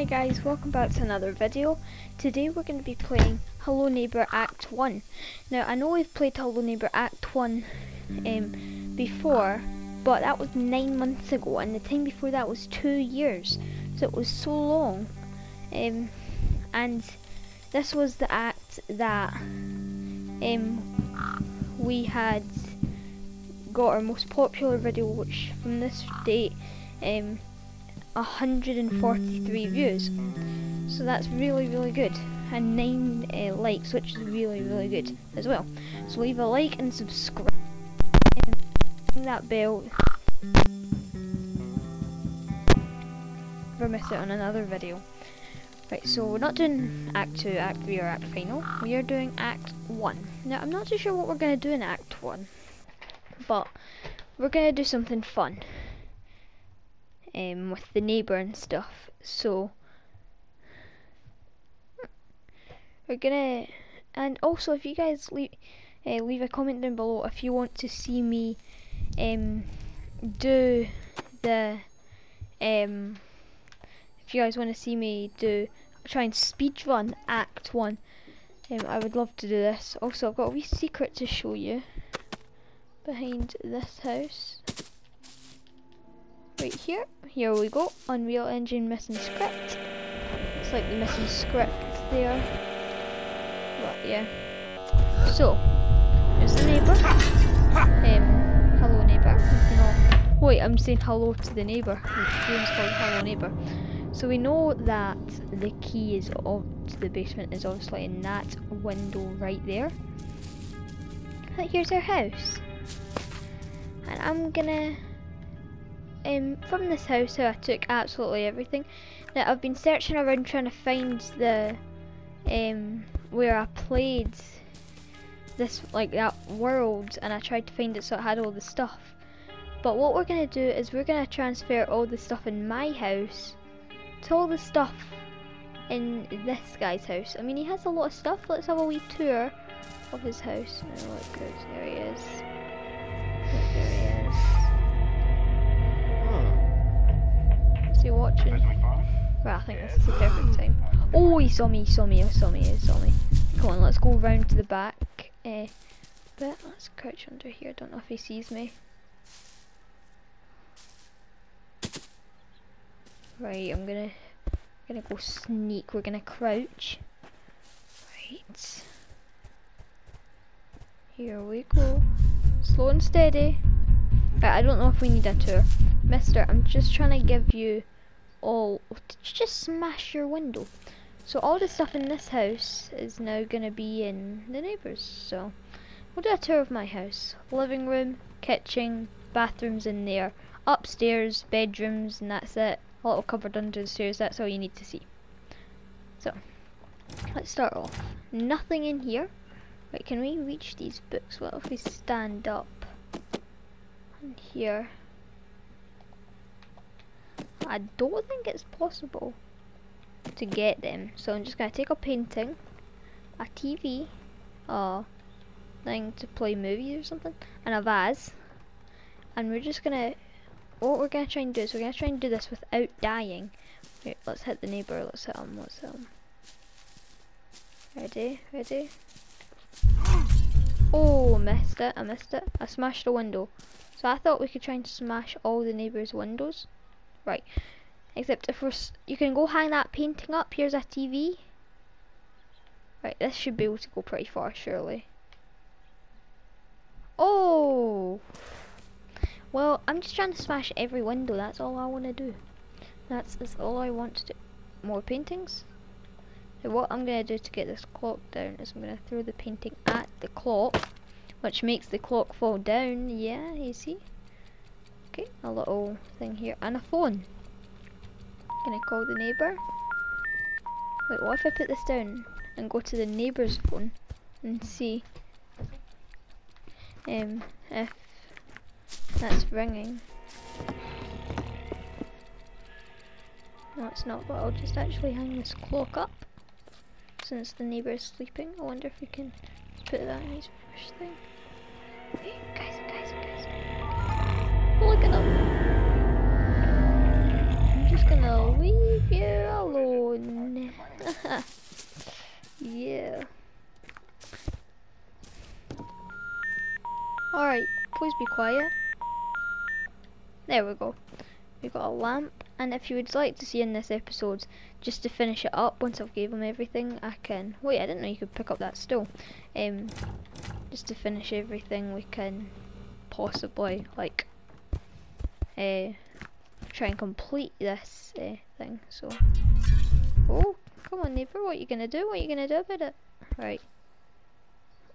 Hi guys, welcome back to another video. Today we're going to be playing Hello Neighbour Act 1. Now I know we've played Hello Neighbour Act 1 um, before, but that was 9 months ago and the time before that was 2 years. So it was so long. Um, and this was the act that um, we had got our most popular video which from this date um, 143 views. So that's really, really good. And 9 uh, likes, which is really, really good as well. So leave a like and subscribe. And ring that bell. Never miss it on another video. Right, so we're not doing Act 2, Act 3 or Act Final. We are doing Act 1. Now, I'm not too sure what we're going to do in Act 1. But we're going to do something fun um, with the neighbour and stuff. So we're gonna, and also if you guys leave uh, leave a comment down below if you want to see me um, do the um, if you guys want to see me do try and speed run Act One. Um, I would love to do this. Also, I've got a wee secret to show you behind this house right here. Here we go. Unreal Engine missing script. It's like the missing script there. But yeah. So, here's the neighbour. Um, hello neighbour. Wait, I'm saying hello to the neighbour. The game's called Hello Neighbour. So we know that the key is to the basement is obviously in that window right there. And here's our house. And I'm gonna um, from this house so I took absolutely everything. Now I've been searching around trying to find the um, where I played this like that world and I tried to find it so it had all the stuff. But what we're gonna do is we're gonna transfer all the stuff in my house to all the stuff in this guy's house. I mean he has a lot of stuff. Let's have a wee tour of his house. Oh, look, there he is. He watching? Right, I think this is the perfect time. Oh, he saw me, he saw me, he saw me, he saw me. Come on, let's go round to the back. Uh, but let's crouch under here. I don't know if he sees me. Right, I'm gonna, gonna go sneak. We're gonna crouch. Right. Here we go. Slow and steady. Right, I don't know if we need a tour. Mister, I'm just trying to give you all... Did you just smash your window? So all the stuff in this house is now going to be in the neighbours. So we'll do a tour of my house. Living room, kitchen, bathrooms in there. Upstairs, bedrooms, and that's it. A little cupboard under the stairs, that's all you need to see. So, let's start off. Nothing in here. Right, can we reach these books? What if we stand up? And here. I don't think it's possible to get them. So I'm just going to take a painting, a TV, a thing to play movies or something, and a vase. And we're just going to, what we're going to try and do is we're going to try and do this without dying. Wait, let's hit the neighbour, let's hit him, let's hit him. Ready, ready. Oh, missed it, I missed it. I smashed a window. So I thought we could try and smash all the neighbours' windows. Right. Except if we're... You can go hang that painting up. Here's a TV. Right, this should be able to go pretty far, surely. Oh! Well, I'm just trying to smash every window. That's all I want to do. That's, that's all I want to do. More paintings? So what I'm going to do to get this clock down is I'm going to throw the painting at the clock. Which makes the clock fall down. Yeah, you see? Okay, a little thing here and a phone. Can I call the neighbour? Wait, what if I put this down and go to the neighbour's phone and see um, if that's ringing? No, it's not, but I'll just actually hang this clock up since the neighbour is sleeping. I wonder if we can put that in his first thing. Wait, guys, gonna leave you alone. yeah. Alright, please be quiet. There we go. We've got a lamp, and if you would like to see in this episode, just to finish it up, once I've gave him everything, I can... Wait, I didn't know you could pick up that stool. Um, just to finish everything, we can possibly, like, uh, try and complete this uh, thing, so... Oh, come on neighbour, what are you gonna do? What are you gonna do about it? Right.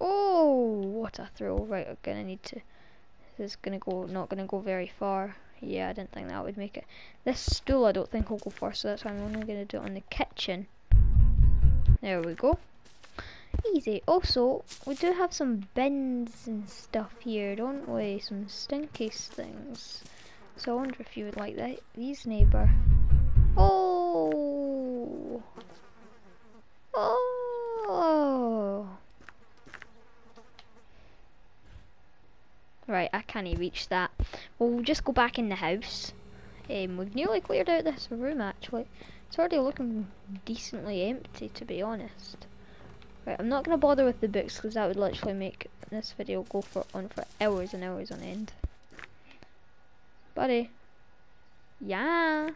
Oh, what a throw. Right, I'm gonna need to... This is gonna go, not gonna go very far. Yeah, I didn't think that would make it. This stool I don't think will go far, so that's why I'm only gonna do it on the kitchen. There we go. Easy. Also, we do have some bins and stuff here, don't we? Some stinky things. So I wonder if you would like that. These neighbour. Oh. Oh. Right, I can't even reach that. Well, we'll just go back in the house. Um, we've nearly cleared out this room actually. It's already looking decently empty to be honest. Right, I'm not going to bother with the books because that would literally make this video go for on for hours and hours on end. Buddy. Yeah.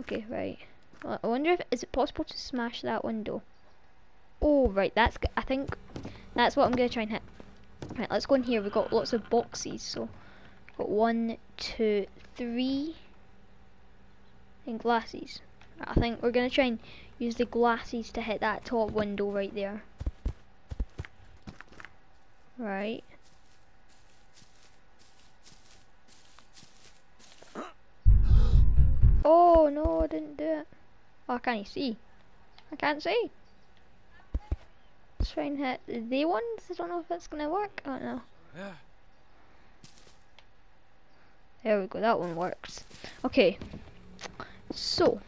Okay, right. Well, I wonder if is it possible to smash that window. Oh, right. That's I think that's what I'm going to try and hit. Right, let's go in here. We've got lots of boxes, so got one, two, three, and glasses. I think we're gonna try and use the glasses to hit that top window right there. Right. Oh no, I didn't do it. Oh, can you see? I can't see. Let's try and hit the ones. I don't know if it's gonna work. I don't know. Yeah. There we go, that one works. Okay, so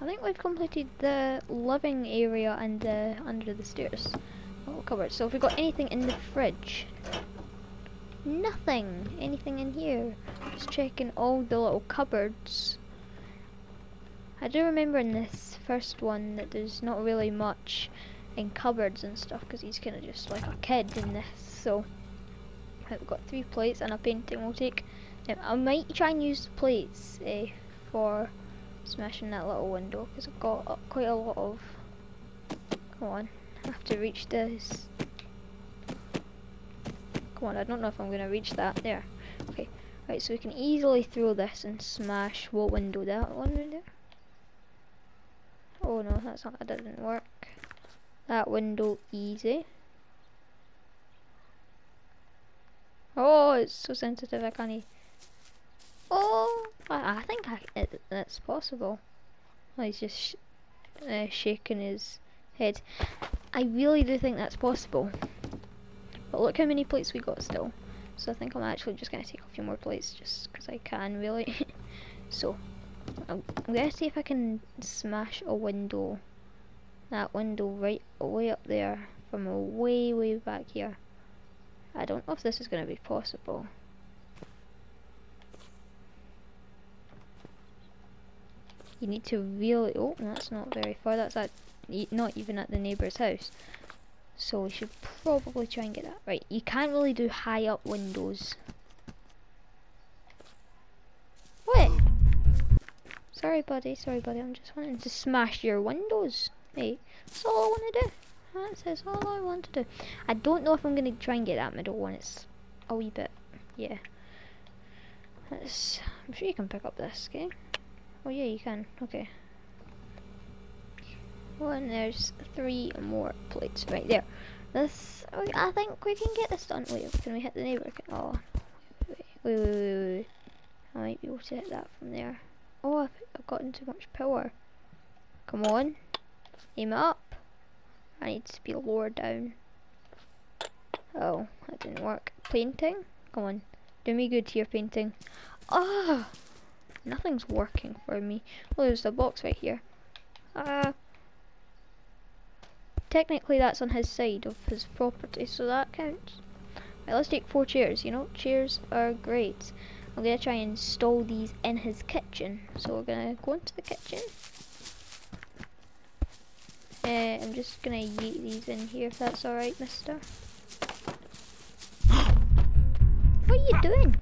I think we've completed the living area and the under the stairs. All covered. So if we got anything in the fridge? Nothing. Anything in here? Just checking all the little cupboards. I do remember in this first one that there's not really much in cupboards and stuff because he's kind of just like a kid in this. So I've got three plates and a painting. We'll take. I might try and use the plates uh, for smashing that little window because I've got uh, quite a lot of. Come on, I have to reach this. Come on, I don't know if I'm gonna reach that. There. Okay. Right, so we can easily throw this and smash what window that one there. Oh no, that's not. That didn't work that window easy. Oh, it's so sensitive, I can't. Oh, I, I think I, it, it's possible. Oh, he's just sh uh, shaking his head. I really do think that's possible. But look how many plates we got still. So I think I'm actually just going to take a few more plates just because I can really. so, I'm, going to see if I can smash a window. That window right way up there from way way back here. I don't know if this is going to be possible. You need to really oh that's not very far. That's at not even at the neighbor's house so we should probably try and get that right you can't really do high up windows what sorry buddy sorry buddy I'm just wanting to smash your windows Hey, that's all I want to do. That's all I want to do. I don't know if I'm going to try and get that middle one. It's a wee bit, yeah. That's, I'm sure you can pick up this, okay? Oh yeah, you can. Okay. Well, and there's three more plates right there. This, oh, I think we can get this done. Wait, can we hit the neighbor? Oh, wait, wait, wait, wait, wait. I might be able to hit that from there. Oh, I've, gotten too much power. Come on. Aim up. I need to be lower down. Oh, that didn't work. Painting? Come on. Do me good here, painting. Ah! Oh, nothing's working for me. Oh, there's a box right here. Ah. Uh, technically that's on his side of his property, so that counts. Right, let's take four chairs. You know, chairs are great. I'm gonna try and install these in his kitchen. So we're gonna go into the kitchen. Uh, I'm just gonna yeet these in here if that's alright, mister. What are you doing?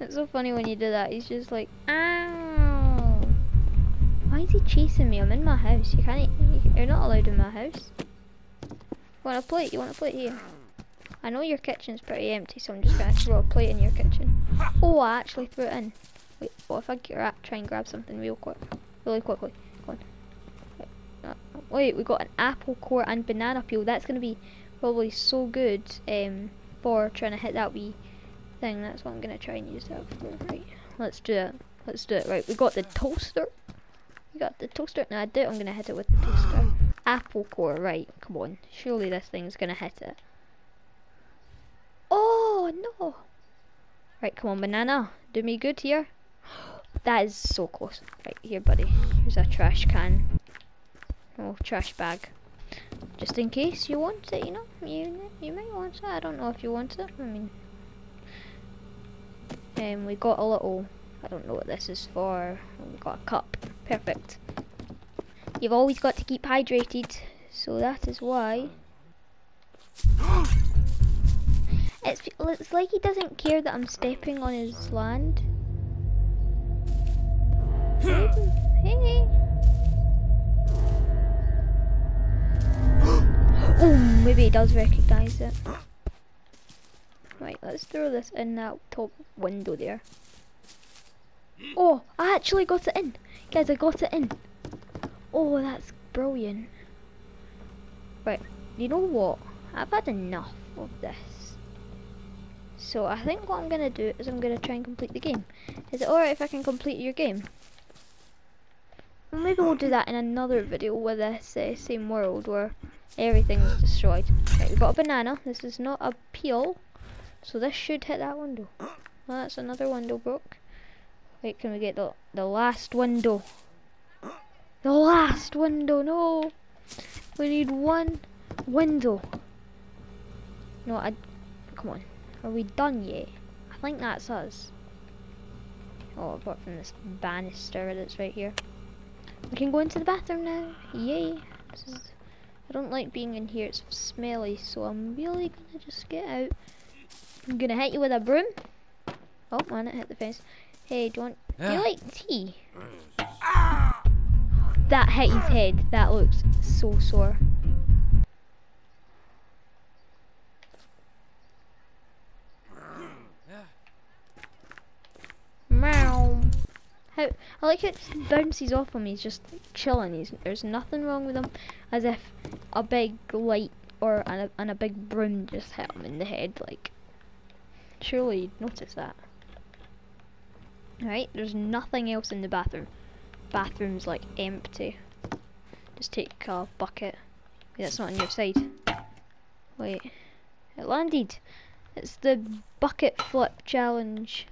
it's so funny when you do that. He's just like, ow. Why is he chasing me? I'm in my house. You can't. You're not allowed in my house. Want a plate? You want a plate here? I know your kitchen's pretty empty, so I'm just gonna throw a plate in your kitchen. Oh, I actually threw it in. Wait, what if I gra try and grab something real quick? Really quickly. Come on. Wait, we got an apple core and banana peel. That's gonna be probably so good um, for trying to hit that wee thing. That's what I'm gonna try and use that for. Right, let's do it. Let's do it. Right, we got the toaster. We got the toaster. Now I doubt I'm gonna hit it with the toaster. Apple core. Right, come on. Surely this thing's gonna hit it. Oh no! Right, come on, banana. Do me good here. That is so close. Right, here, buddy. Here's a trash can. Oh, trash bag. Just in case you want it, you know? You, you might want it. I don't know if you want it. I mean... Um, we got a little... I don't know what this is for. We got a cup. Perfect. You've always got to keep hydrated. So that is why... It's, it's like he doesn't care that I'm stepping on his land. Hey. oh, maybe he does recognise it. Right, let's throw this in that top window there. Oh, I actually got it in. Guys, I got it in. Oh, that's brilliant. Right, you know what? I've had enough of this. So I think what I'm going to do is I'm going to try and complete the game. Is it alright if I can complete your game? Maybe we'll do that in another video with this uh, same world where everything's destroyed. Right, we've got a banana. This is not a peel. So this should hit that window. Well, that's another window broke. Wait, can we get the, the last window? The last window, no! We need one window. No, I... Come on. Are we done yet? I think that's us. Oh, apart from this banister that's right here. We can go into the bathroom now. Yay. Is, I don't like being in here. It's smelly, so I'm really gonna just get out. I'm gonna hit you with a broom. Oh man, it hit the face. Hey, do you want, do you like tea? That hit his head. That looks so sore. Meow. How I like it bounces off him. He's just chilling. He's there's nothing wrong with him, as if a big light or and a, and a big broom just hit him in the head. Like, surely you'd notice that. Right, there's nothing else in the bathroom. Bathroom's like empty. Just take a bucket. That's not on your side. Wait, it landed. It's the bucket flip challenge.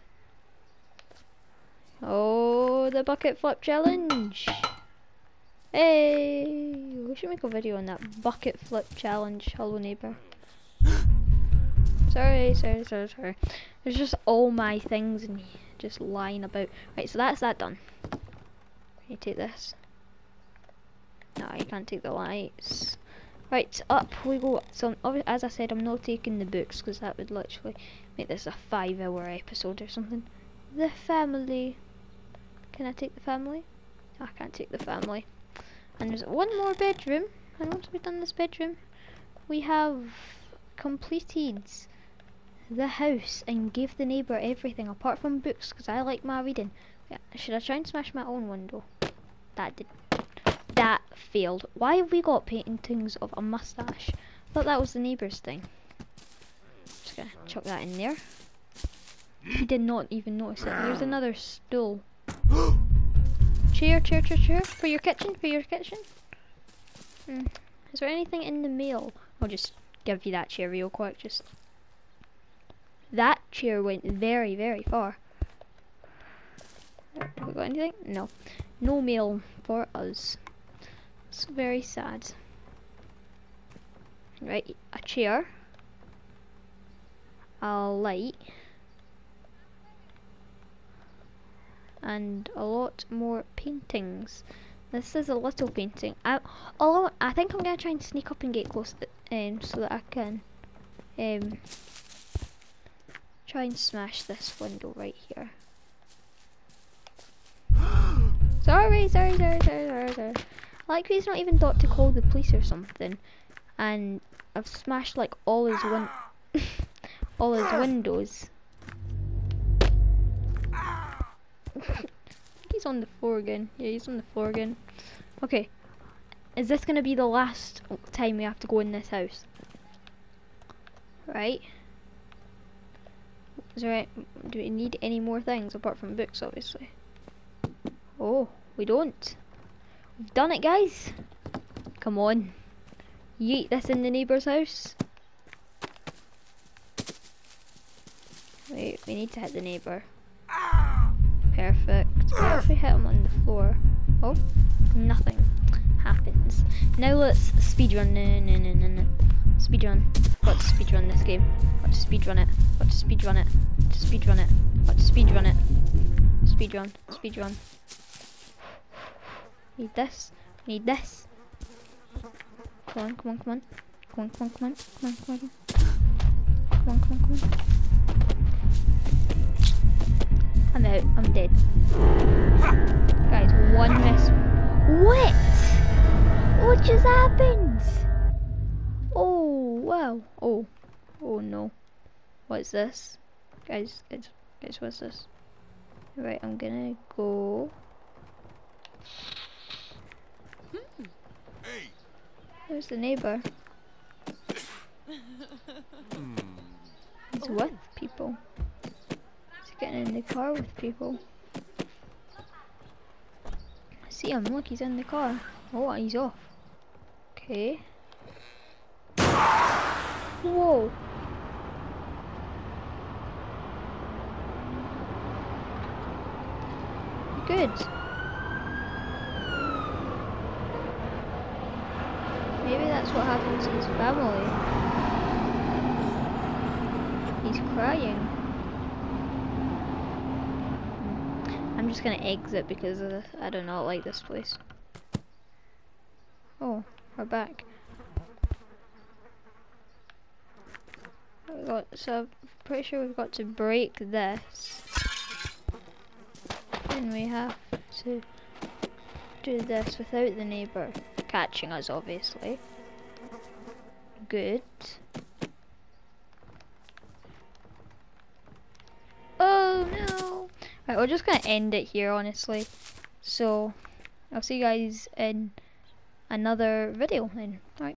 Oh, the bucket flip challenge. Hey, we should make a video on that bucket flip challenge. Hello neighbor. Sorry, sorry, sorry, sorry. There's just all my things and just lying about. Right, so that's that done. Can you take this? No, you can't take the lights. Right, up we go. So, as I said, I'm not taking the books because that would literally make this a five-hour episode or something. The family. Can I take the family? I can't take the family. And there's one more bedroom. And once we've done this bedroom, we have completed the house and gave the neighbour everything apart from books because I like my reading. Yeah, should I try and smash my own window? That did. That failed. Why have we got paintings of a mustache? I thought that was the neighbour's thing. Just gonna chuck that in there. He did not even notice it. There's another stool. chair, chair, chair, chair. For your kitchen, for your kitchen. Hmm. Is there anything in the mail? I'll just give you that chair real quick. Just that cheer went very, very far. We got anything? No. No mail for us. It's very sad. Right, a chair. A light. And a lot more paintings. This is a little painting. I, although I think I'm gonna try and sneak up and get close um, so that I can um, try and smash this window right here. sorry, sorry, sorry, sorry, sorry, sorry. Like he's not even thought to call the police or something, and I've smashed like all his win, all his windows. he's on the floor again. Yeah, he's on the floor again. Okay, is this gonna be the last time we have to go in this house? Right. Is there, do we need any more things apart from books, obviously? Oh, we don't. We've done it, guys. Come on. Yeet this in the neighbour's house. Wait, we need to hit the neighbour. Perfect. What if we hit him on the floor? Oh, nothing happens. Now let's speedrun. No, no, no, no, no. Speedrun. Got to speedrun this game. Got to speedrun it. Got to speedrun it. Got to speedrun it. Got to speedrun it. Speedrun. Speedrun. Need this. Need this. Come on, come on, come on. Come on, come on, come on. Come on, come on. Come on, come on, come on. I'm out. I'm dead. Guys, one miss. What? What just happened? Wow. Oh. Oh no. What's this? Guys, guys, guys, what's this? Right, I'm gonna go. Hey, There's the neighbor. He's with people. He's getting in the car with people. I see him, look, he's in the car. Oh, he's off. Okay. Whoa. Good. Maybe that's what happens to his family. He's crying. Hmm. I'm just gonna exit because I do not like this place. Oh, we're back. We got, so I'm pretty sure we've got to break this. Then we have to do this without the neighbour catching us, obviously. Good. Oh no! Right, we're just gonna end it here, honestly. So, I'll see you guys in another video then. Right.